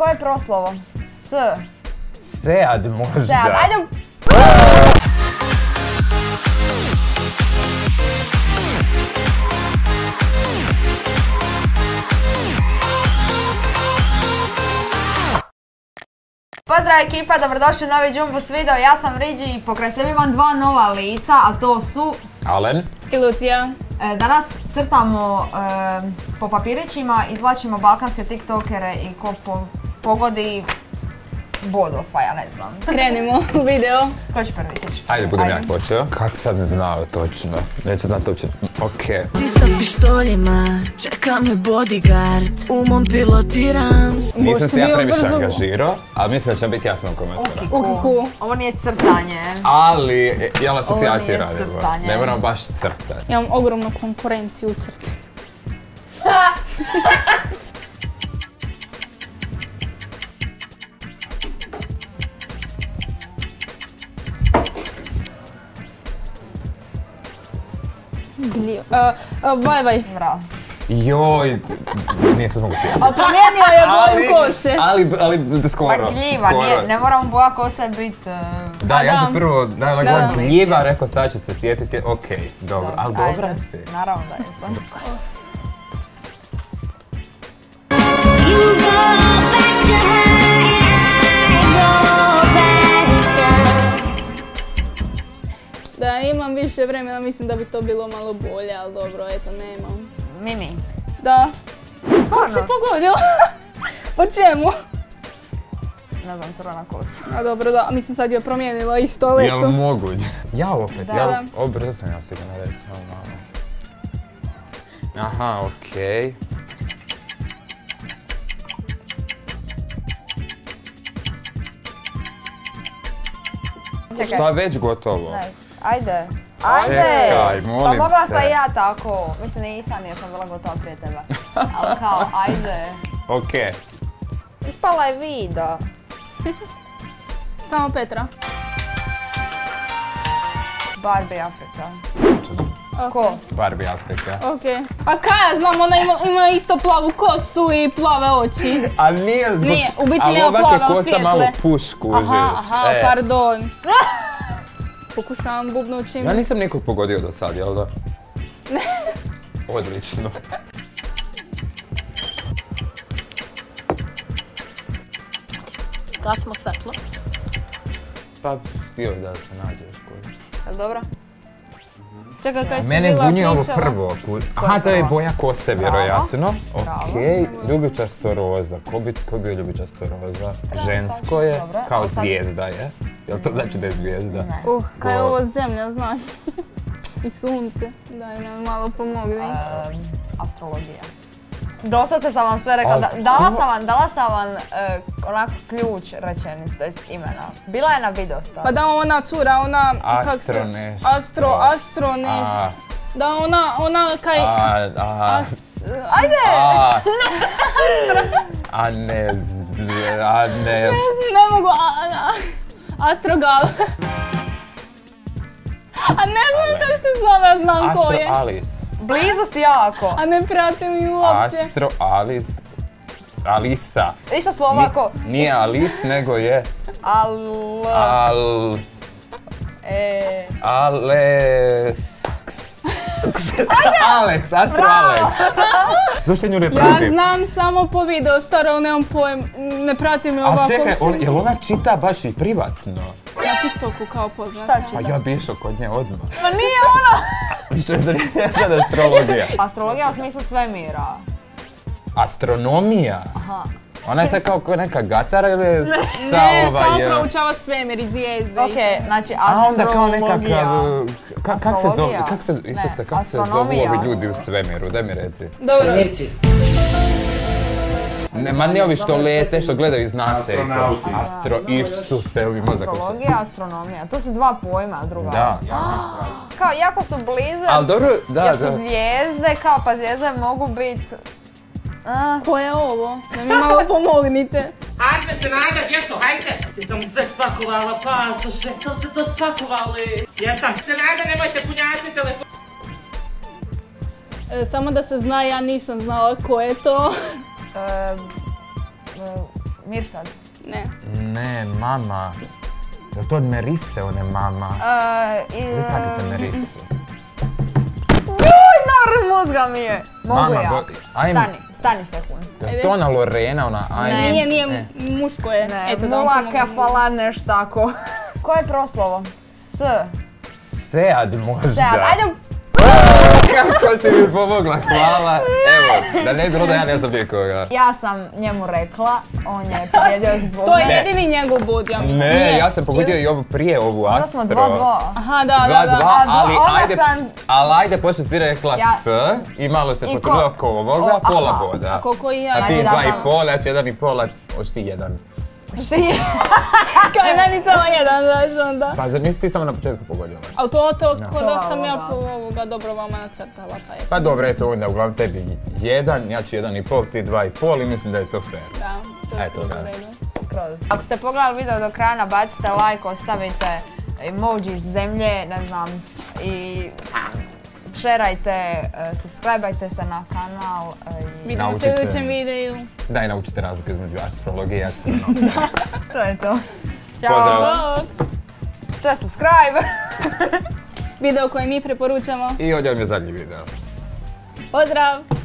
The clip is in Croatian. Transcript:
Koje je proslovo? S. Sead možda. Sead, ajde. Pozdrav ekipa, dobrodošli u novi Jumbus video, ja sam Riđi i pokraj sebe imam dva nova lica, a to su... Alen? I Lucija. E, Danas crtamo e, po papirićima, izvlačimo balkanske tiktokere i ko po- pogodi bod osvaja, ne znam. Krenimo u video. Ko će prvi tići? Ajde, budem ja počeo. Kak sad ne znao točno? Neću znati uopće. Okej. Sa pištoljima čeka me bodyguard Umom pilotiram Nisam se ja previše angažirao, ali mislim da će biti jasno u komentarima. Uhuhu. Ovo nije crtanje. Ali, jel asocijacije nije radimo? crtanje. Ne moram baš crtati. Imam ogromnu konkurenciju u crti. Gljiv. Uh, uh, vaj, vaj. Bravo. Joj, nisam mogu sjetiti. A promijenio je boju kose. ali, ali skoro, Pa gljiva, skoro. nije, ne moramo boja kose biti... Da, ja sam da. prvo, da, da, gljiva, rekao sad ću se sjetiti, sjetiti, okej, dobro, ali dobra si. Naravno da jesam. Imam više vremena, mislim da bi to bilo malo bolje, ali dobro, eto, nemam. Mimi. Da. Si Stvarno? pogodio? po čemu? Ne znam, crvena kosa. A dobro, da, mislim sad je promijenila i toaletu. Jel moguće? Ja opet, Da. jel? O, brzo sam ja sigurno reći, samo malo. Aha, okej. Čekaj. Šta je već gotovo? Ne, ajde. Ajde! Čekaj, molim Pa mogla sam i ja tako. Mislim nisam jer sam bila gotova prije tebe. Ali kao, ajde. Okej. Ispala je vida. Samo Petra. Barbie Afrika. Ok. Ko? Barbie Afrika. Ok. A kaj ja znam, ona ima, ima isto plavu kosu i plave oči. A nije zbog... Nije, u biti ali nema ovak je plave, kosa malo puš, kužiš. Aha, aha, E, pardon. Pokušavam bubnućim. Ja nisam nikog pogodio do sad, jel da? Odlično. Gasimo svetlo Pa, htio da se nađeš koji. Jel dobro? Čekaj, kaj si Mene zbunjuje ovo prvo. Aha, to je boja kose, vjerojatno. Okej, ljubičasto roza. Ko bi, ko bi bio ljubičasto roza? Žensko je, kao zvijezda je. Jel to znači da je zvijezda? Ne. Uh, kaj je ovo zemlja, znaš? I sunce. Daj nam malo pomogni. Astrologija. Doslovce sam vam sve rekla, da, dala sam vam, dala sam vam e, onako ključ rečenicu, to jest imena. Bila je na videostavu. Pa da ona cura, ona... se- Astro nešto. Astro, astro, ne. A, Da ona, ona kaj... a, a, As, Ajde! a, a ne, a ne, ne mogu, a, a, astrogal. A ne znam kako se zove, a znam ko Astro je. Alice. Blizu si jako. A ne pratim ju uopće. Astro Alice. Alisa. Isto su Ni- ovako. Nije Alice, nego je Al... Al... E... Alex... Alex, Astro Alex. Zašto nju ne Ja pratim? znam samo po video, staro, ali nemam pojem, ne pratim ju A ovako. čekaj, on, jel ona čita baš i privatno? Na TikToku kao poznata. Šta Pa čita? ja bi išao kod nje odmah. Pa nije ono! Što je sad astrologija? Astrologija u smislu svemira. Astronomija? Aha. Ona je sad kao neka gatara ili šta Ne, ova samo je? proučava svemir i zvijezde. Ok, znači A onda kao astrologija. nekakav... Ka, kak se zove, Astrologija? kak se, Isuse, Ne, kak se zovu astronomija. ovi ljudi u svemiru? Daj mi reci. Dobro. Ne, ma ne ovi što lete, što gledaju iz naseka. Astronauti. Astro, Isuse, ovi mozak. Astrologija, astronomija. To su dva pojma, druga. Da. Kao, jako su blizu. Ali dobro, da, jer su zvijezde, kao pa zvijezde mogu biti... A, Ko je ovo? Da mi malo pomognite. Ajme se najde, djeco, hajde! Ti sam sve spakovala, pasoše, to se to spakovali. Jesam, se najde, nemojte punjači telefon. E, samo da se zna, ja nisam znala ko je to. e, e, Mirsad. Ne. Ne, mama. Jel to od Merise, one mama? Uh, i, Vi pratite Merisu. Juj, mozga mi je. Mogu Mama, ja. Stani, stani sekund. Jel to ona Lorena, ona ajme? Nije, nije, Ne. muško je. Ne, Eto, pomognem. kefala, nešto tako. Koje je proslovo? S. Sead možda. Sead, ajde. Kako si mi pomogla, hvala. Evo, da ne bi bilo da ja ne znam nikoga. Ja sam njemu rekla, on je pobjedio zbog To je jedini njegov bod, ja mislim. Ne, ja sam pogodio i ovu prije, ovu Onda Astro. smo 2-2. Aha, da, da, Dva, da. dva, A do- ali onda ajde, sam- ali ajde, poslije si rekla Ja- S i malo se potrudila oko ovoga, pola boda. A koliko i ja? A ti Znači da dva i pol, ja ću jedan i pol, a ti jedan. Šti? Kaj, meni samo jedan, znaš onda. Pa zar nisi ti samo na početku pogodila? A to, to, ko da sam ja po ovoga dobro vama nacrtala, pa je. Pa dobro, eto onda uglavnom tebi jedan, ja ću jedan i pol, ti dva i pol i mislim da je to fair. Da, to je Eto, da. Ako ste pogledali video do kraja, nabacite like, ostavite emoji iz zemlje, ne znam, i šerajte, e, subscribeajte se na kanal e, i Vidimo se u idućem videu. Daj naučite razliku između astrologije i astronomije. to je to. Ćao! Pozdrav. To je subscribe! Video koji mi preporučamo. I ovdje vam je zadnji video. Pozdrav!